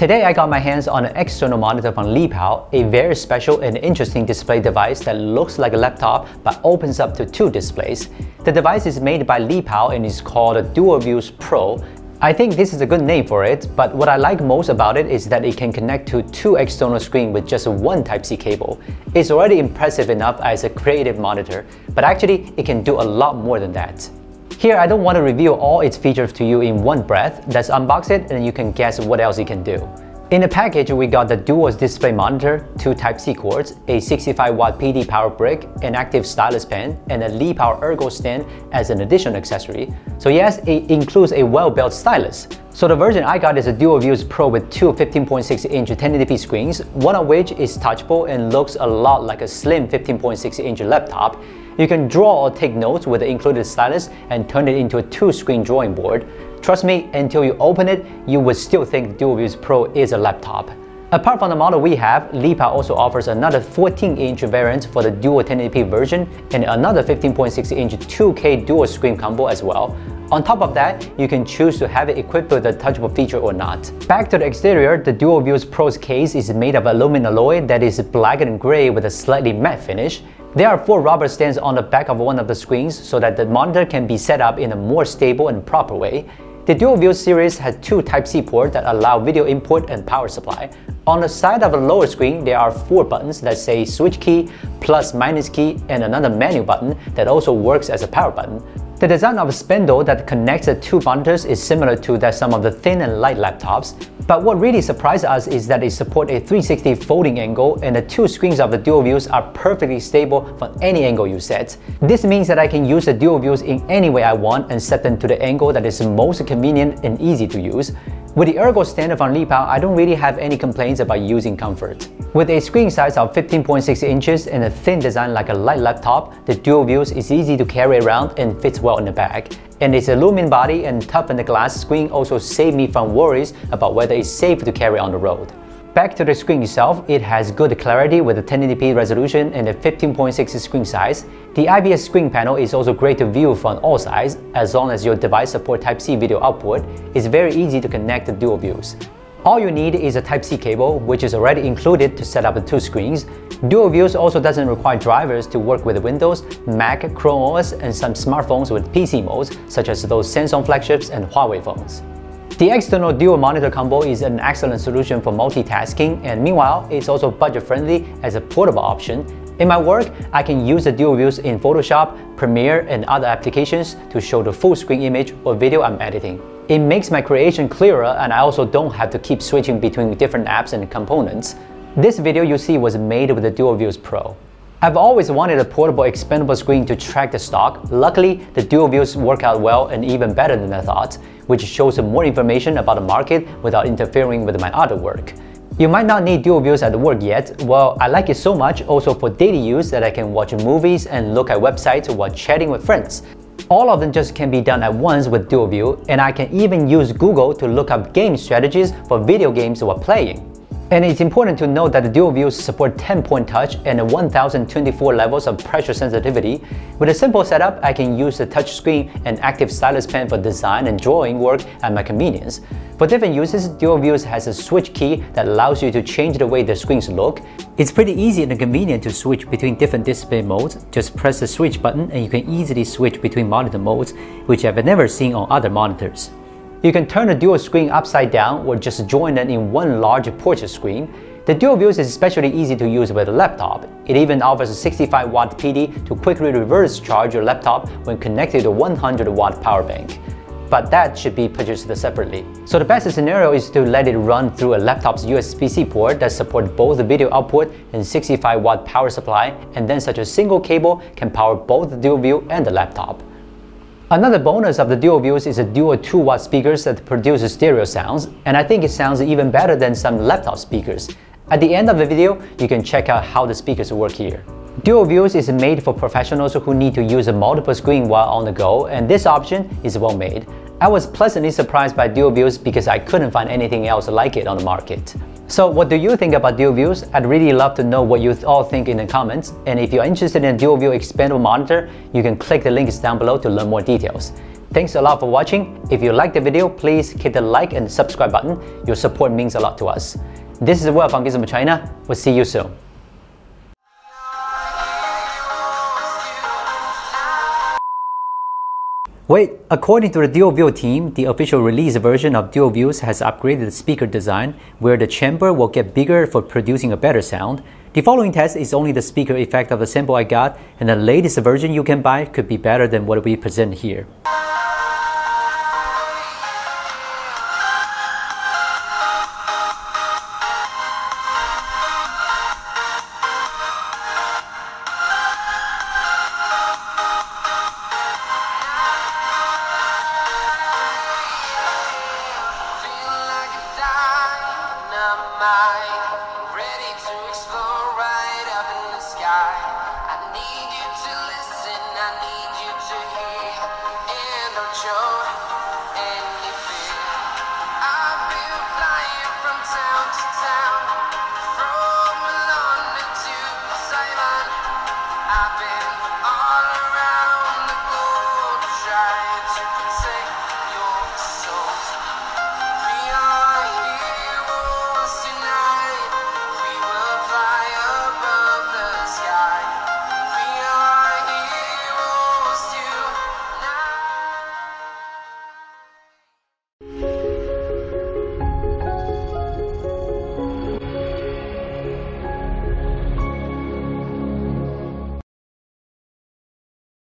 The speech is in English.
Today I got my hands on an external monitor from Lepow, a very special and interesting display device that looks like a laptop but opens up to two displays. The device is made by Lepow and is called DualViews Pro. I think this is a good name for it, but what I like most about it is that it can connect to two external screens with just one Type-C cable. It's already impressive enough as a creative monitor, but actually it can do a lot more than that. Here, I don't want to reveal all its features to you in one breath. Let's unbox it and you can guess what else it can do. In the package, we got the dual display monitor, two Type-C cords, a 65-watt PD power brick, an active stylus pen, and a Lepow Ergo stand as an additional accessory. So yes, it includes a well-built stylus. So the version I got is a DualViews Pro with two 15.6-inch 1080p screens, one of which is touchable and looks a lot like a slim 15.6-inch laptop, you can draw or take notes with the included stylus and turn it into a two-screen drawing board. Trust me, until you open it, you would still think DualViews Pro is a laptop. Apart from the model we have, Lepow also offers another 14-inch variant for the dual 1080p version and another 15.6-inch 2K dual screen combo as well. On top of that, you can choose to have it equipped with a touchable feature or not. Back to the exterior, the DualViews Pro's case is made of aluminum alloy that is black and gray with a slightly matte finish. There are four rubber stands on the back of one of the screens so that the monitor can be set up in a more stable and proper way. The DualView series has two Type-C ports that allow video input and power supply. On the side of the lower screen, there are four buttons that say switch key, plus minus key, and another menu button that also works as a power button. The design of a spindle that connects the two monitors is similar to that some of the thin and light laptops, but what really surprised us is that it supports a 360 folding angle and the two screens of the dual views are perfectly stable from any angle you set. This means that I can use the dual views in any way I want and set them to the angle that is most convenient and easy to use. With the Ergo standard from Lepow, I don't really have any complaints about using comfort. With a screen size of 15.6 inches and a thin design like a light laptop, the DualViews is easy to carry around and fits well in the bag. And its aluminum body and toughened glass screen also save me from worries about whether it's safe to carry on the road. Back to the screen itself, it has good clarity with a 1080p resolution and a 15.6 screen size. The IPS screen panel is also great to view from all sides, as long as your device supports Type-C video output. It's very easy to connect the DualViews. All you need is a Type-C cable, which is already included to set up the two screens. DualViews also doesn't require drivers to work with Windows, Mac, Chrome OS, and some smartphones with PC modes, such as those Samsung flagships and Huawei phones. The external dual monitor combo is an excellent solution for multitasking and meanwhile, it's also budget friendly as a portable option. In my work, I can use the dual views in Photoshop, Premiere, and other applications to show the full screen image or video I'm editing. It makes my creation clearer and I also don't have to keep switching between different apps and components. This video you see was made with the DualViews Pro. I've always wanted a portable expandable screen to track the stock. Luckily, the DualViews work out well and even better than I thought, which shows more information about the market without interfering with my other work. You might not need DualViews at work yet. Well, I like it so much also for daily use that I can watch movies and look at websites while chatting with friends. All of them just can be done at once with dual view, and I can even use Google to look up game strategies for video games while playing. And it's important to note that the DualViews support 10-point touch and 1024 levels of pressure sensitivity. With a simple setup, I can use the touchscreen and active stylus pen for design and drawing work at my convenience. For different uses, DualViews has a switch key that allows you to change the way the screens look. It's pretty easy and convenient to switch between different display modes. Just press the switch button and you can easily switch between monitor modes, which I've never seen on other monitors. You can turn the dual screen upside down or just join them in one large portrait screen. The DualViews is especially easy to use with a laptop. It even offers a 65 watt PD to quickly reverse charge your laptop when connected to a 100 watt power bank. But that should be purchased separately. So the best scenario is to let it run through a laptop's USB-C port that supports both the video output and 65 watt power supply, and then such a single cable can power both the dual view and the laptop. Another bonus of the DualViews is a dual 2 watt speakers that produce stereo sounds, and I think it sounds even better than some laptop speakers. At the end of the video, you can check out how the speakers work here. DualViews is made for professionals who need to use a multiple screen while on the go, and this option is well made. I was pleasantly surprised by DualViews because I couldn't find anything else like it on the market. So what do you think about dual views? I'd really love to know what you all think in the comments. And if you're interested in a DualView expandable monitor, you can click the links down below to learn more details. Thanks a lot for watching. If you liked the video, please hit the like and subscribe button. Your support means a lot to us. This is Will from Gizmochina. We'll see you soon. Wait, according to the DualView team, the official release version of DualViews has upgraded the speaker design, where the chamber will get bigger for producing a better sound. The following test is only the speaker effect of the sample I got, and the latest version you can buy could be better than what we present here.